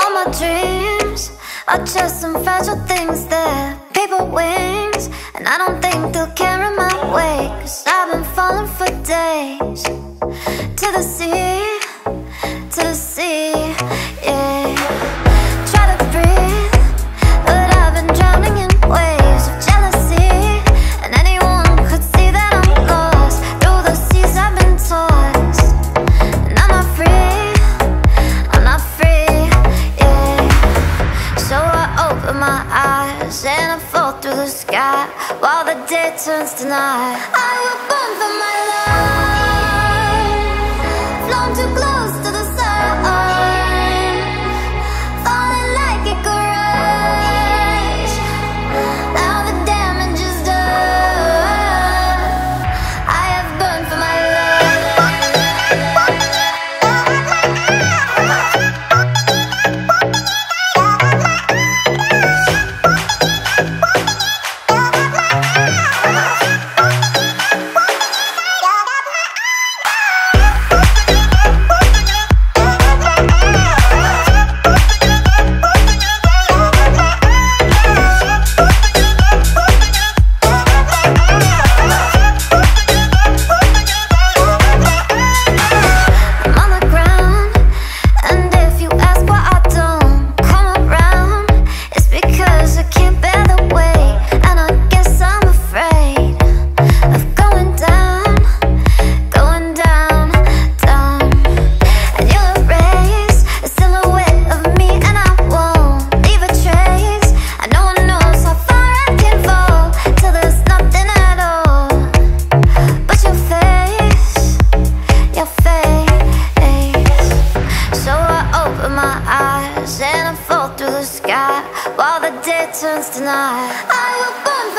all my dreams are just some fragile things that people wings, and I don't think they'll carry my weight. Cause I've been falling for days. While the day turns to night I will burn for my life. open my eyes and I fall through the sky while the day turns to night. I will burn.